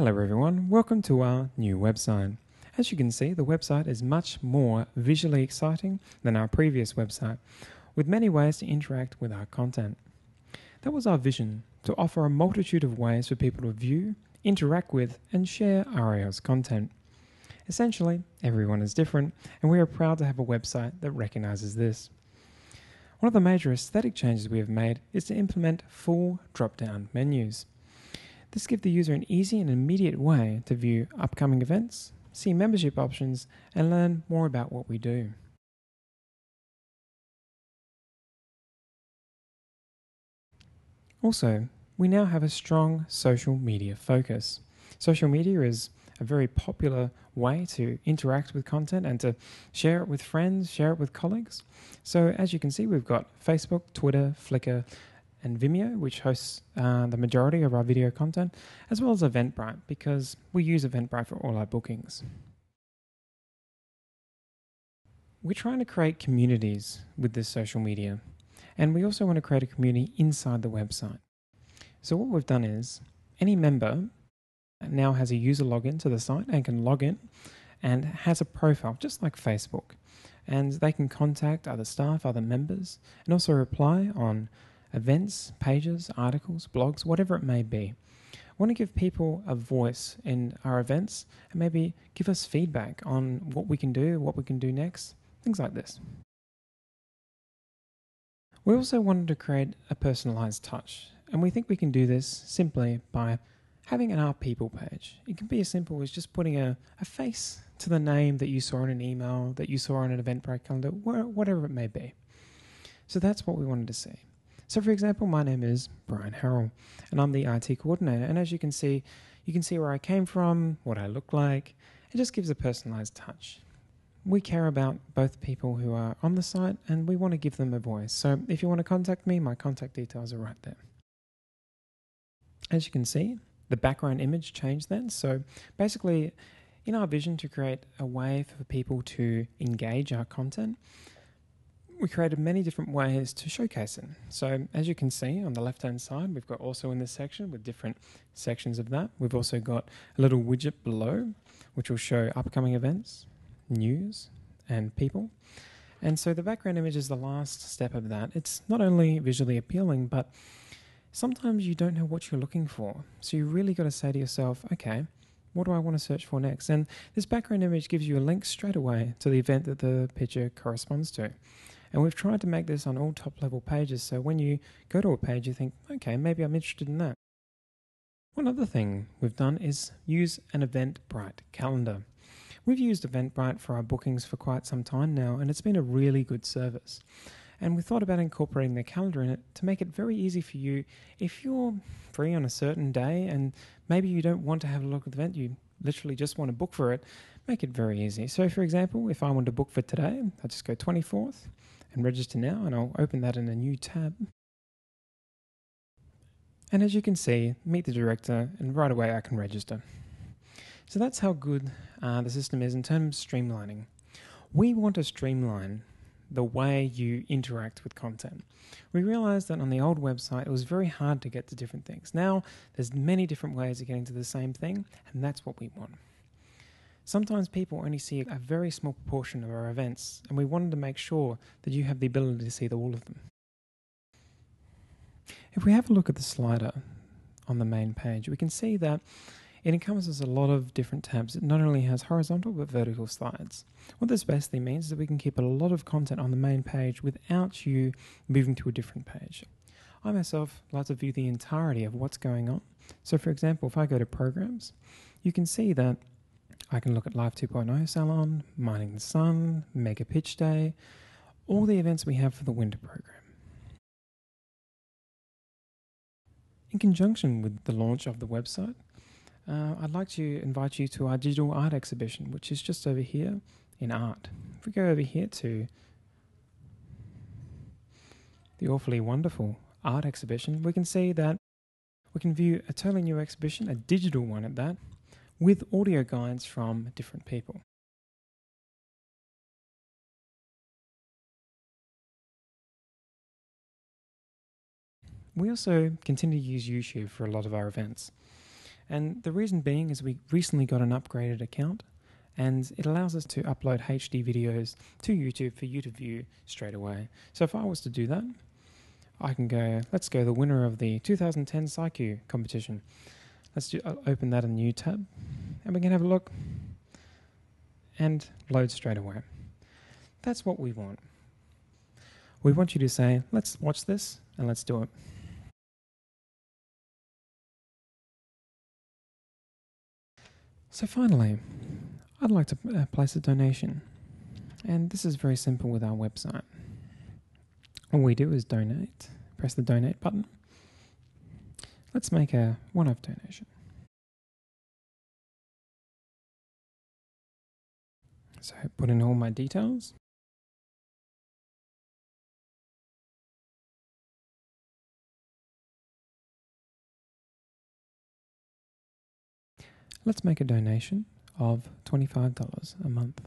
Hello everyone, welcome to our new website. As you can see, the website is much more visually exciting than our previous website, with many ways to interact with our content. That was our vision, to offer a multitude of ways for people to view, interact with, and share RiAus's content. Essentially, everyone is different, and we are proud to have a website that recognizes this. One of the major aesthetic changes we have made is to implement full drop down menus. This gives the user an easy and immediate way to view upcoming events, see membership options, and learn more about what we do. Also, we now have a strong social media focus. Social media is a very popular way to interact with content and to share it with friends, share it with colleagues. So, as you can see, we've got Facebook, Twitter, Flickr, and Vimeo, which hosts uh, the majority of our video content, as well as Eventbrite, because we use Eventbrite for all our bookings. We're trying to create communities with this social media, and we also want to create a community inside the website. So, what we've done is any member now has a user login to the site and can log in and has a profile, just like Facebook. And they can contact other staff, other members, and also reply on events, pages, articles, blogs, whatever it may be. I want to give people a voice in our events and maybe give us feedback on what we can do, what we can do next, things like this. We also wanted to create a personalized touch, and we think we can do this simply by having an Our People page. It can be as simple as just putting a, a face to the name that you saw in an email, that you saw on an Eventbrite calendar, whatever it may be. So that's what we wanted to see. So, for example, my name is Brian Harrell, and I'm the IT coordinator. And as you can see, you can see where I came from, what I look like. It just gives a personalized touch. We care about both people who are on the site and we want to give them a voice. So, if you want to contact me, my contact details are right there. As you can see, the background image changed then. So, basically, in our vision to create a way for people to engage our content, we created many different ways to showcase it. So as you can see on the left hand side, we've got also in this section with different sections of that. We've also got a little widget below, which will show upcoming events, news, and people. And so the background image is the last step of that. It's not only visually appealing, but sometimes you don't know what you're looking for. So you really got to say to yourself, okay, what do I want to search for next? And this background image gives you a link straight away to the event that the picture corresponds to. And we've tried to make this on all top level pages so when you go to a page, you think, okay, maybe I'm interested in that. One other thing we've done is use an Eventbrite calendar. We've used Eventbrite for our bookings for quite some time now, and it's been a really good service. And we thought about incorporating the calendar in it to make it very easy for you if you're free on a certain day and maybe you don't want to have a look at the event, you literally just want to book for it, make it very easy. So, for example, if I want to book for today, I just go 24th, and register now and I'll open that in a new tab. And as you can see, meet the director and right away I can register. So that's how good uh, the system is in terms of streamlining. We want to streamline the way you interact with content. We realized that on the old website it was very hard to get to different things. Now there's many different ways of getting to the same thing, and that's what we want. Sometimes people only see a very small proportion of our events, and we wanted to make sure that you have the ability to see the, all of them. If we have a look at the slider on the main page, we can see that it encompasses a lot of different tabs. It not only has horizontal but vertical slides. What this basically means is that we can keep a lot of content on the main page without you moving to a different page. I myself like to view the entirety of what's going on. So, for example, if I go to programs, you can see that I can look at Live 2.0 Salon, Mining the Sun, Mega Pitch Day, all the events we have for the winter program. In conjunction with the launch of the website, uh, I'd like to invite you to our digital art exhibition, which is just over here in art. If we go over here to the awfully wonderful art exhibition, we can see that we can view a totally new exhibition, a digital one at that, with audio guides from different people. We also continue to use YouTube for a lot of our events. And the reason being is we recently got an upgraded account and it allows us to upload HD videos to YouTube for you to view straight away. So if I was to do that, I can go, let's go the winner of the 2010 SciQ competition. Let's do, I'll open that in a new tab and we can have a look and load straight away. That's what we want. We want you to say, let's watch this and let's do it. So finally, I'd like to uh, place a donation. And this is very simple with our website. All we do is donate, press the donate button. Let's make a one off donation. So put in all my details. Let's make a donation of $25 a month.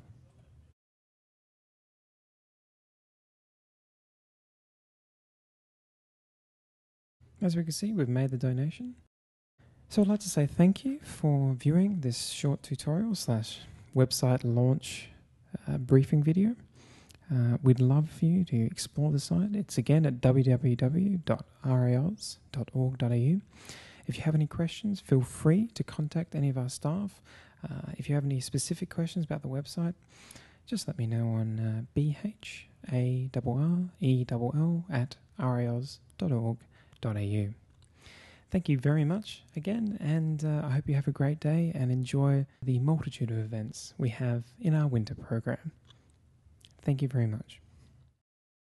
As we can see, we've made the donation. So I'd like to say thank you for viewing this short tutorial slash website launch uh, briefing video. Uh, we'd love for you to explore the site. It's again at www.riaus.org.au. If you have any questions, feel free to contact any of our staff. Uh, if you have any specific questions about the website, just let me know on uh, bharrell at Thank you very much again, and uh, I hope you have a great day and enjoy the multitude of events we have in our winter program. Thank you very much.